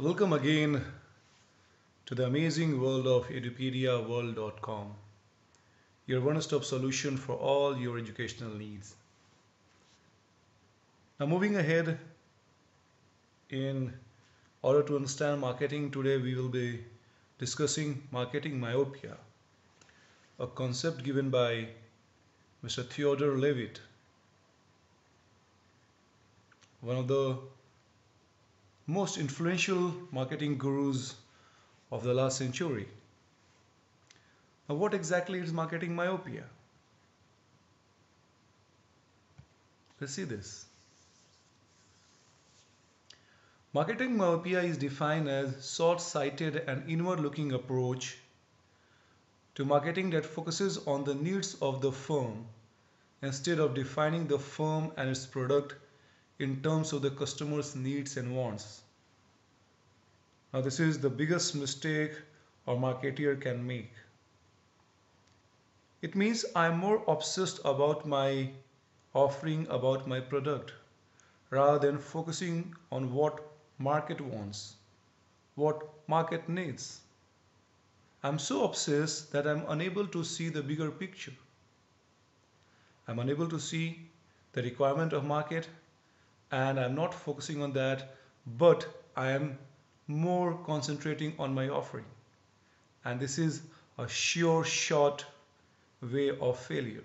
Welcome again to the amazing world of edupediaworld.com, your one-stop solution for all your educational needs. Now moving ahead in order to understand marketing today we will be discussing marketing myopia, a concept given by Mr. Theodore Levitt, one of the most influential marketing gurus of the last century. Now, what exactly is marketing myopia? Let's see this. Marketing myopia is defined as short-sighted and inward-looking approach to marketing that focuses on the needs of the firm instead of defining the firm and its product in terms of the customer's needs and wants. Now this is the biggest mistake a marketer can make. It means I'm more obsessed about my offering, about my product, rather than focusing on what market wants, what market needs. I'm so obsessed that I'm unable to see the bigger picture. I'm unable to see the requirement of market and I'm not focusing on that but I am more concentrating on my offering and this is a sure shot way of failure.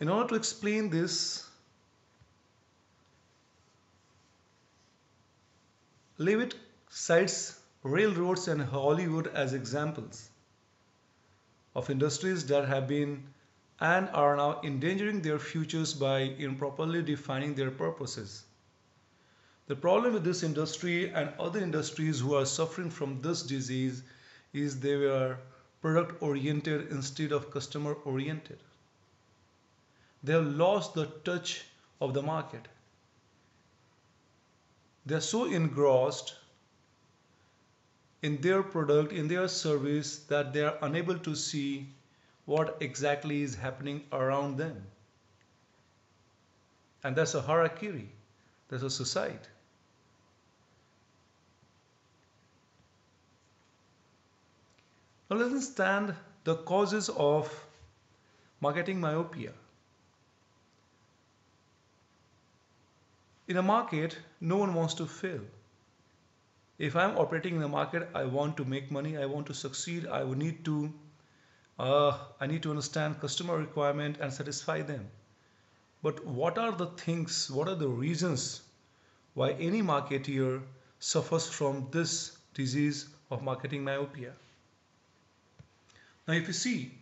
In order to explain this, Levitt cites railroads and Hollywood as examples of industries that have been and are now endangering their futures by improperly defining their purposes. The problem with this industry and other industries who are suffering from this disease is they were product oriented instead of customer oriented. They have lost the touch of the market. They are so engrossed in their product, in their service, that they are unable to see what exactly is happening around them. And that's a harakiri, that's a suicide. Now let's understand the causes of marketing myopia. In a market, no one wants to fail if I'm operating in the market, I want to make money, I want to succeed, I would need to, uh, I need to understand customer requirement and satisfy them. But what are the things, what are the reasons why any marketeer suffers from this disease of marketing myopia? Now if you see,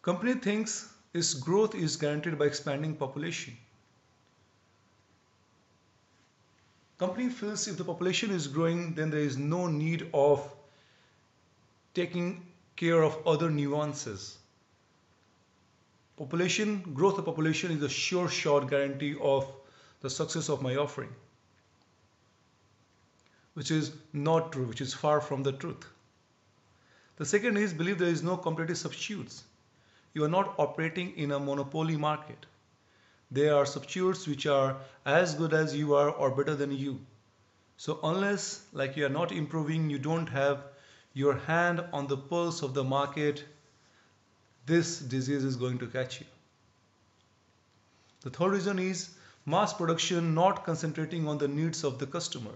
company thinks its growth is guaranteed by expanding population. Company feels if the population is growing, then there is no need of taking care of other nuances. Population, growth of population is a sure shot guarantee of the success of my offering, which is not true, which is far from the truth. The second is believe there is no competitive substitutes. You are not operating in a monopoly market. There are substitutes which are as good as you are or better than you. So unless like you are not improving, you don't have your hand on the pulse of the market, this disease is going to catch you. The third reason is mass production not concentrating on the needs of the customer.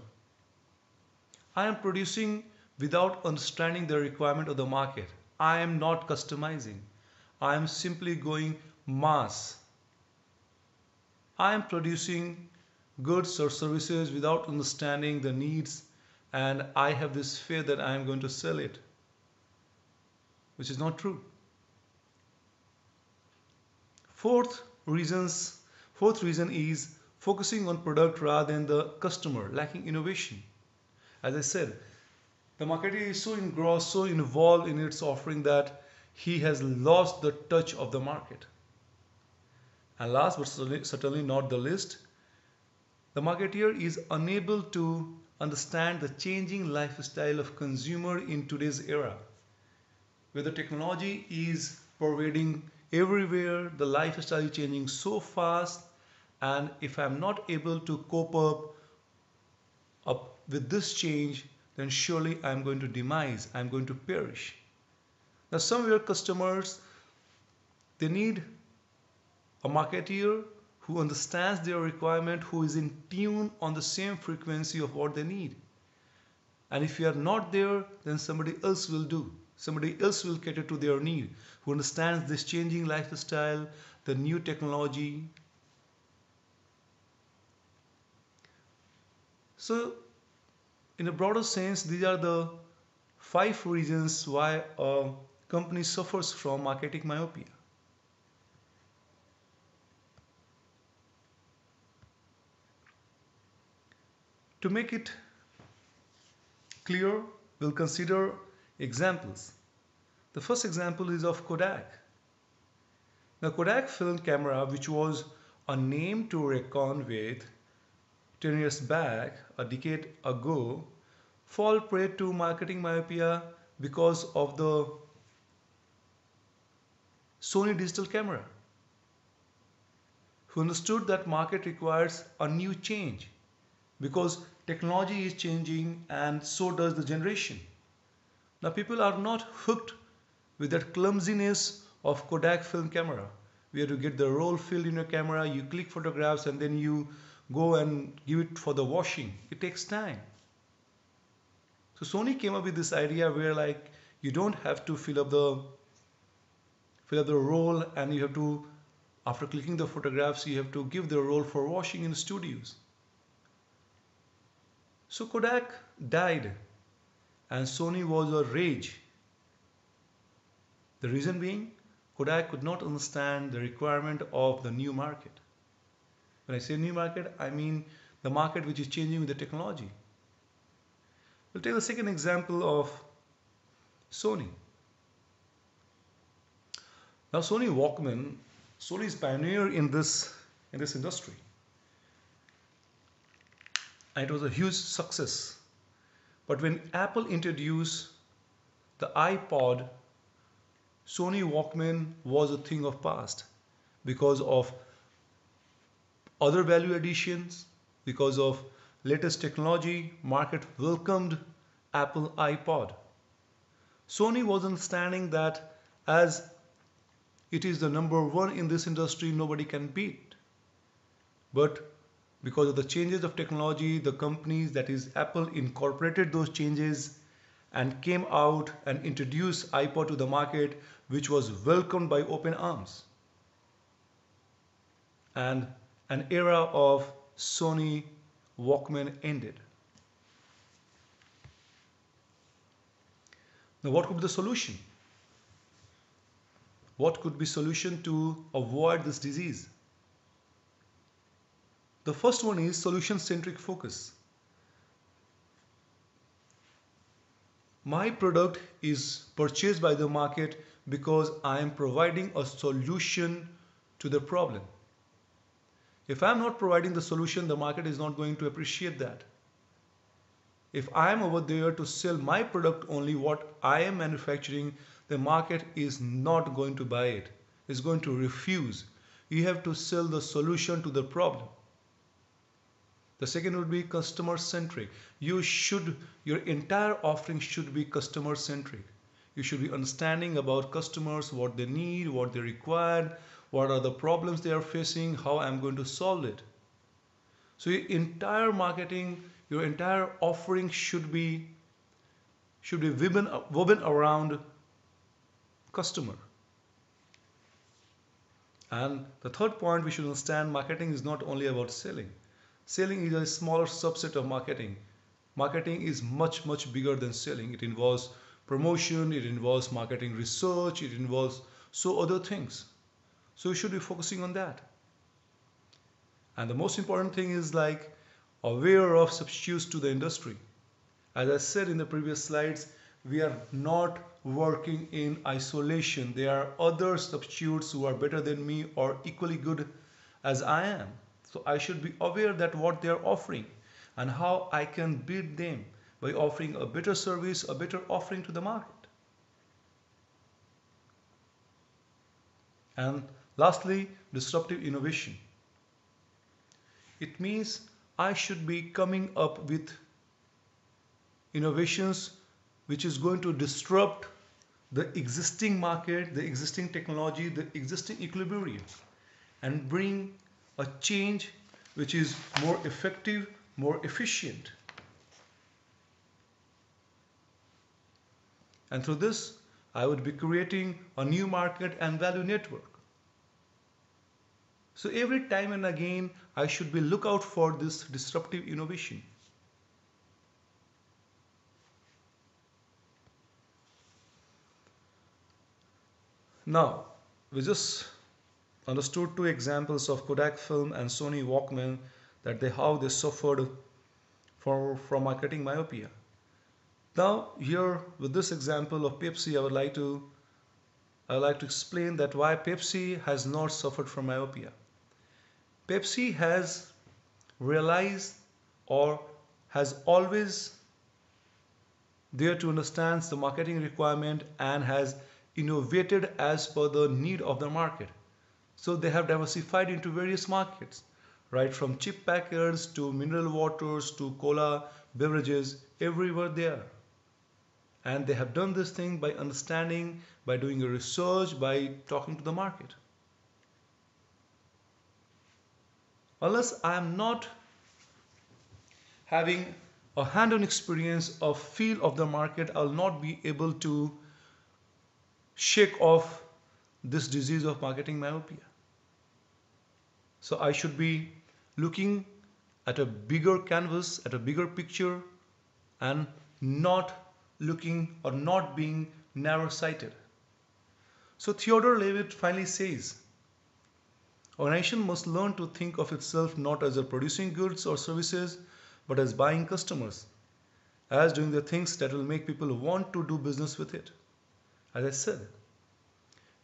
I am producing without understanding the requirement of the market. I am not customizing. I am simply going mass I am producing goods or services without understanding the needs and I have this fear that I am going to sell it, which is not true. Fourth reasons, fourth reason is focusing on product rather than the customer, lacking innovation. As I said, the marketer is so engrossed, so involved in its offering that he has lost the touch of the market. And last but certainly not the least, the marketeer is unable to understand the changing lifestyle of consumer in today's era. where the technology is pervading everywhere, the lifestyle is changing so fast, and if I'm not able to cope up, up with this change, then surely I'm going to demise, I'm going to perish. Now, some of your customers, they need a marketeer who understands their requirement, who is in tune on the same frequency of what they need. And if you are not there, then somebody else will do. Somebody else will cater to their need, who understands this changing lifestyle, the new technology. So, in a broader sense, these are the five reasons why a company suffers from marketing myopia. To make it clear, we'll consider examples. The first example is of Kodak. The Kodak film camera, which was a name to reckon with 10 years back, a decade ago, fall prey to marketing myopia because of the Sony digital camera, who understood that market requires a new change because technology is changing and so does the generation. Now people are not hooked with that clumsiness of Kodak film camera where you get the roll filled in your camera, you click photographs and then you go and give it for the washing. It takes time. So Sony came up with this idea where like you don't have to fill up the fill up the roll and you have to after clicking the photographs you have to give the roll for washing in studios. So Kodak died and Sony was a rage. The reason being Kodak could not understand the requirement of the new market. When I say new market, I mean the market which is changing with the technology. We'll take the second example of Sony. Now Sony Walkman, Sony is pioneer in this in this industry. It was a huge success. But when Apple introduced the iPod, Sony Walkman was a thing of past because of other value additions, because of latest technology, market welcomed Apple iPod. Sony was understanding that as it is the number one in this industry, nobody can beat. But because of the changes of technology, the companies, that is Apple, incorporated those changes and came out and introduced iPod to the market, which was welcomed by open arms. And an era of Sony Walkman ended. Now what could be the solution? What could be solution to avoid this disease? The first one is solution-centric focus. My product is purchased by the market because I am providing a solution to the problem. If I'm not providing the solution, the market is not going to appreciate that. If I am over there to sell my product only what I am manufacturing, the market is not going to buy it. It's going to refuse. You have to sell the solution to the problem. The second would be customer centric. You should, your entire offering should be customer centric. You should be understanding about customers, what they need, what they require, what are the problems they are facing, how I'm going to solve it. So your entire marketing, your entire offering should be should be woven, woven around customer. And the third point we should understand marketing is not only about selling. Selling is a smaller subset of marketing. Marketing is much, much bigger than selling. It involves promotion, it involves marketing research, it involves so other things. So you should be focusing on that. And the most important thing is like aware of substitutes to the industry. As I said in the previous slides, we are not working in isolation. There are other substitutes who are better than me or equally good as I am. So I should be aware that what they are offering and how I can beat them by offering a better service, a better offering to the market. And lastly, disruptive innovation. It means I should be coming up with innovations which is going to disrupt the existing market, the existing technology, the existing equilibrium and bring a change which is more effective, more efficient. And through this, I would be creating a new market and value network. So every time and again, I should be look out for this disruptive innovation. Now, we just understood two examples of Kodak film and Sony Walkman that they how they suffered for, from marketing myopia. Now here with this example of Pepsi I would like to I would like to explain that why Pepsi has not suffered from myopia. Pepsi has realized or has always there to understand the marketing requirement and has innovated as per the need of the market. So they have diversified into various markets, right from chip packers to mineral waters to cola beverages, everywhere there. And they have done this thing by understanding, by doing a research, by talking to the market. Unless I am not having a hand-on experience of feel of the market, I'll not be able to shake off this disease of marketing myopia. So I should be looking at a bigger canvas, at a bigger picture and not looking or not being narrow sighted. So Theodore Levitt finally says, organization must learn to think of itself not as a producing goods or services, but as buying customers, as doing the things that will make people want to do business with it. As I said,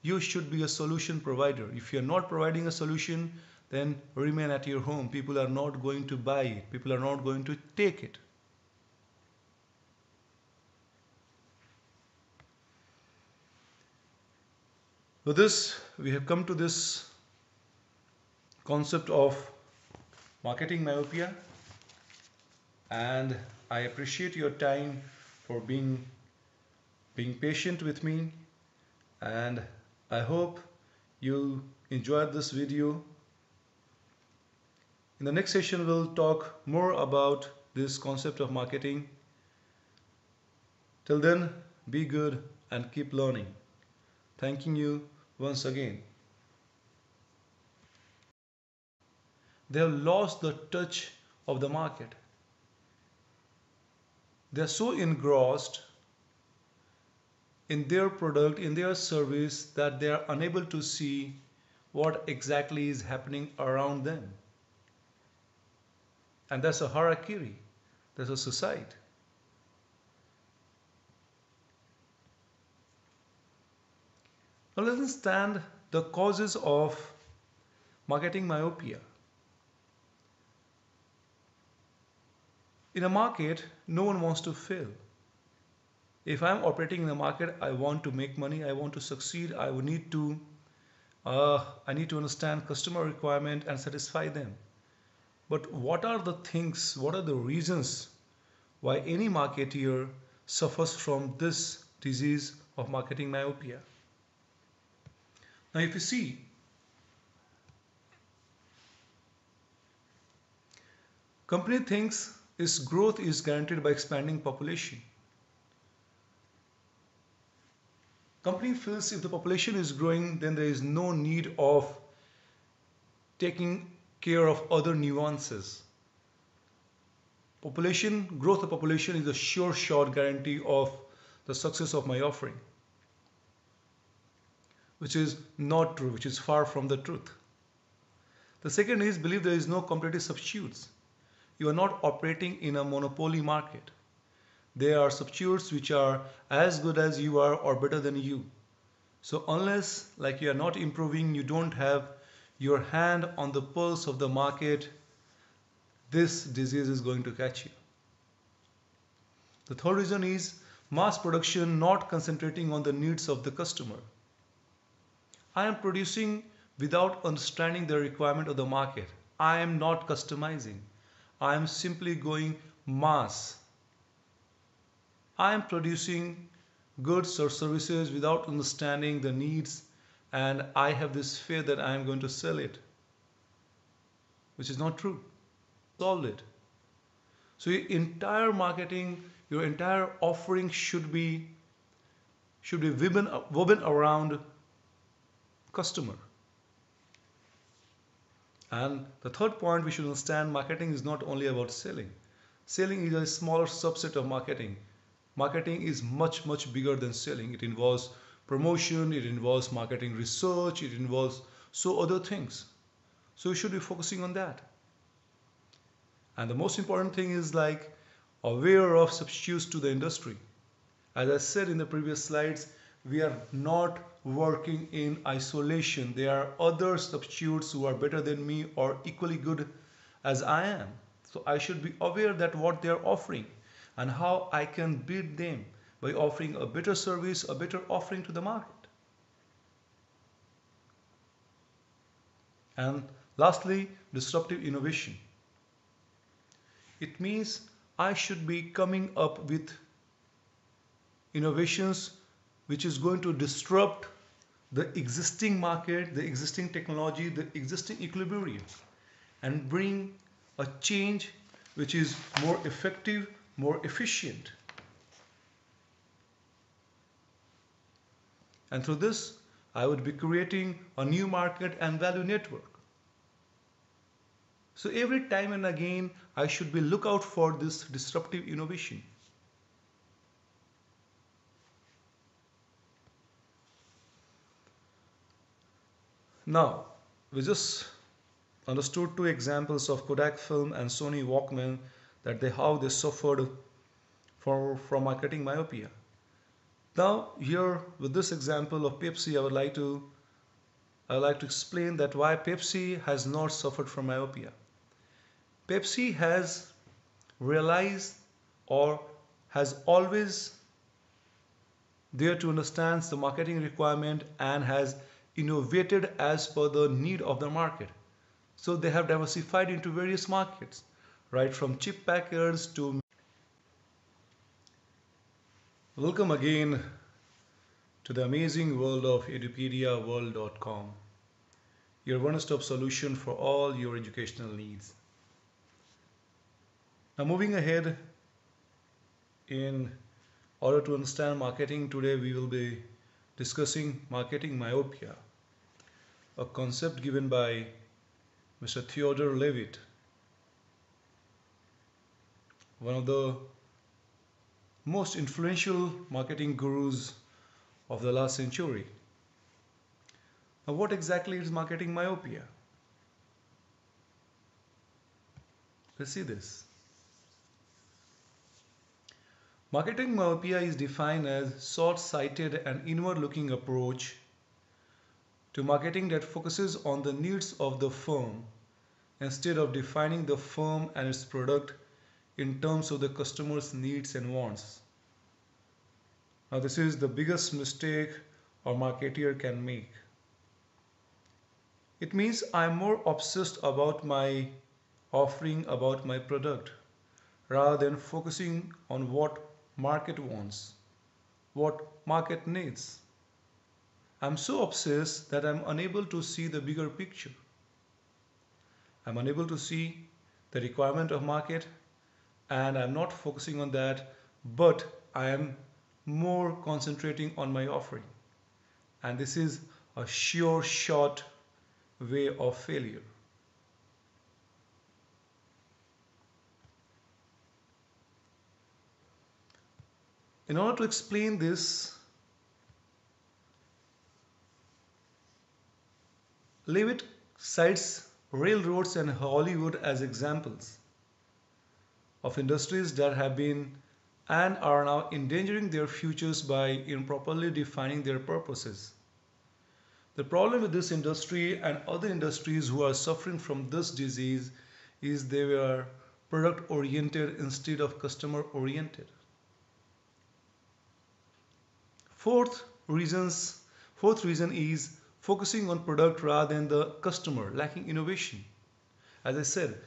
you should be a solution provider. If you're not providing a solution, then remain at your home. People are not going to buy it. People are not going to take it. With this, we have come to this concept of marketing myopia and I appreciate your time for being being patient with me and I hope you enjoyed this video. In the next session, we'll talk more about this concept of marketing. Till then, be good and keep learning. Thanking you once again. They have lost the touch of the market. They are so engrossed in their product, in their service that they are unable to see what exactly is happening around them. And that's a harakiri, that's a suicide. Now let's understand the causes of marketing myopia. In a market, no one wants to fail if I'm operating in the market, I want to make money, I want to succeed, I would need to uh, I need to understand customer requirement and satisfy them. But what are the things, what are the reasons why any marketeer suffers from this disease of marketing myopia? Now if you see, company thinks its growth is guaranteed by expanding population. Company feels if the population is growing, then there is no need of taking care of other nuances. Population, growth of population is a sure shot guarantee of the success of my offering, which is not true, which is far from the truth. The second is believe there is no competitive substitutes. You are not operating in a monopoly market. They are substitutes which are as good as you are or better than you. So unless like you are not improving, you don't have your hand on the pulse of the market, this disease is going to catch you. The third reason is mass production not concentrating on the needs of the customer. I am producing without understanding the requirement of the market. I am not customizing. I am simply going mass. I am producing goods or services without understanding the needs and I have this fear that I am going to sell it, which is not true. Solve it. So your entire marketing, your entire offering should be should be woven, woven around customer. And the third point we should understand marketing is not only about selling. Selling is a smaller subset of marketing. Marketing is much, much bigger than selling. It involves promotion, it involves marketing research, it involves so other things. So you should be focusing on that. And the most important thing is like aware of substitutes to the industry. As I said in the previous slides, we are not working in isolation. There are other substitutes who are better than me or equally good as I am. So I should be aware that what they are offering and how I can beat them by offering a better service, a better offering to the market. And lastly, disruptive innovation. It means I should be coming up with innovations which is going to disrupt the existing market, the existing technology, the existing equilibrium and bring a change which is more effective, more efficient. And through this, I would be creating a new market and value network. So every time and again, I should be look out for this disruptive innovation. Now, we just understood two examples of Kodak film and Sony Walkman that they how they suffered for, from marketing myopia. Now here with this example of Pepsi, I would like to I would like to explain that why Pepsi has not suffered from myopia. Pepsi has realized or has always there to understand the marketing requirement and has innovated as per the need of the market. So they have diversified into various markets, right from chip packers to Welcome again to the amazing world of edupediaworld.com, your one-stop solution for all your educational needs. Now moving ahead in order to understand marketing today we will be discussing marketing myopia, a concept given by Mr. Theodore Levitt, one of the most influential marketing gurus of the last century. Now, what exactly is marketing myopia? Let's see this. Marketing myopia is defined as short-sighted and inward-looking approach to marketing that focuses on the needs of the firm instead of defining the firm and its product in terms of the customer's needs and wants. Now this is the biggest mistake a marketeer can make. It means I'm more obsessed about my offering, about my product, rather than focusing on what market wants, what market needs. I'm so obsessed that I'm unable to see the bigger picture. I'm unable to see the requirement of market and I'm not focusing on that, but I am more concentrating on my offering. And this is a sure shot way of failure. In order to explain this, Levitt cites railroads and Hollywood as examples of industries that have been and are now endangering their futures by improperly defining their purposes. The problem with this industry and other industries who are suffering from this disease is they were product oriented instead of customer oriented. Fourth reasons, fourth reason is focusing on product rather than the customer, lacking innovation. As I said,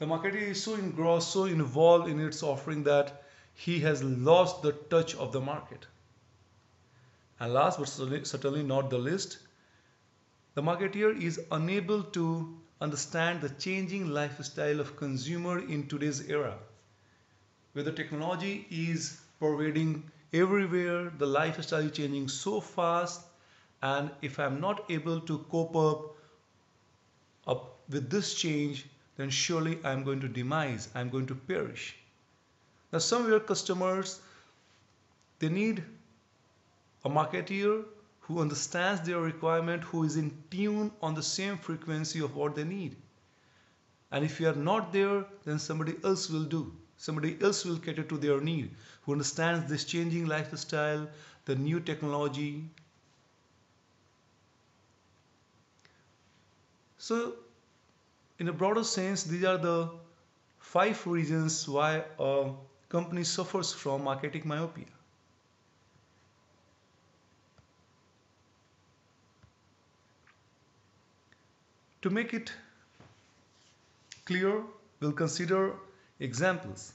the marketer is so engrossed, so involved in its offering that he has lost the touch of the market. And last but certainly not the least, the marketeer is unable to understand the changing lifestyle of consumer in today's era, where the technology is pervading everywhere, the lifestyle is changing so fast, and if I'm not able to cope up, up with this change, then surely I'm going to demise, I'm going to perish. Now somewhere customers, they need a marketeer who understands their requirement, who is in tune on the same frequency of what they need. And if you are not there, then somebody else will do. Somebody else will cater to their need, who understands this changing lifestyle, the new technology. So, in a broader sense, these are the five reasons why a company suffers from marketing myopia. To make it clear, we'll consider examples.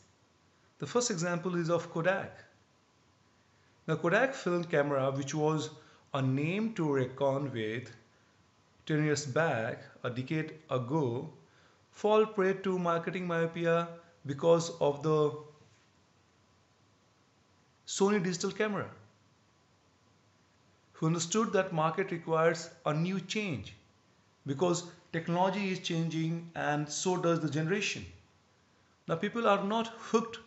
The first example is of Kodak. The Kodak film camera, which was a name to reckon with 10 years back, a decade ago, fall prey to marketing myopia because of the Sony digital camera, who understood that market requires a new change because technology is changing and so does the generation. Now people are not hooked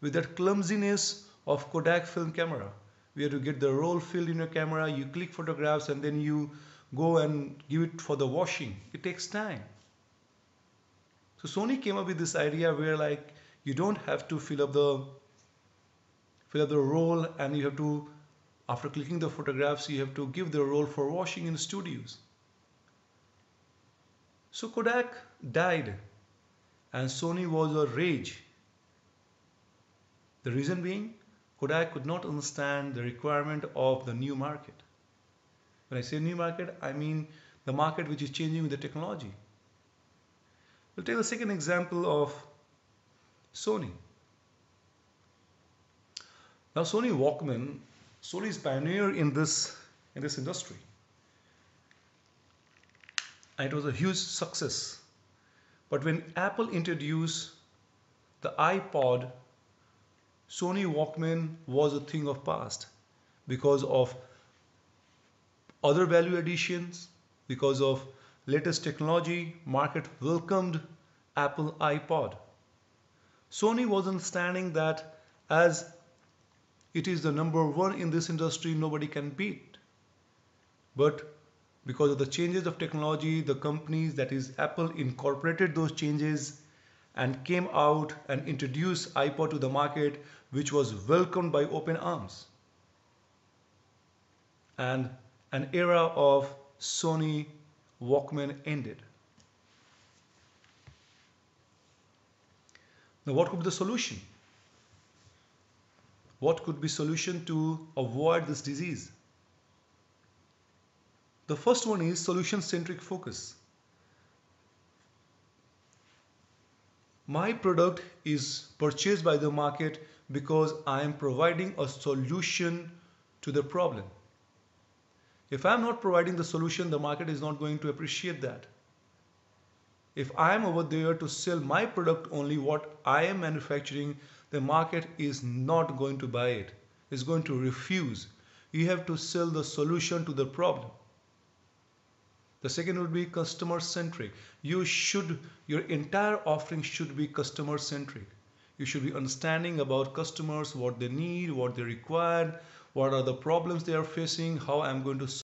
with that clumsiness of Kodak film camera where you get the roll filled in your camera, you click photographs and then you go and give it for the washing. It takes time. So Sony came up with this idea where like you don't have to fill up the fill up the roll and you have to after clicking the photographs you have to give the roll for washing in studios. So Kodak died and Sony was a rage. The reason being, Kodak could not understand the requirement of the new market. When I say new market, I mean the market which is changing with the technology. We'll take the second example of Sony. Now Sony Walkman, Sony is pioneer in this in this industry and it was a huge success. But when Apple introduced the iPod, Sony Walkman was a thing of past because of other value additions, because of latest technology, market welcomed Apple iPod. Sony was understanding that as it is the number one in this industry, nobody can beat. But because of the changes of technology the companies that is Apple incorporated those changes and came out and introduced iPod to the market which was welcomed by open arms and an era of Sony Walkman ended. Now what could be the solution? What could be solution to avoid this disease? The first one is solution-centric focus. My product is purchased by the market because I am providing a solution to the problem. If I'm not providing the solution, the market is not going to appreciate that. If I am over there to sell my product only what I am manufacturing, the market is not going to buy it. It's going to refuse. You have to sell the solution to the problem. The second would be customer centric. You should, your entire offering should be customer centric. You should be understanding about customers, what they need, what they require, what are the problems they are facing, how I'm going to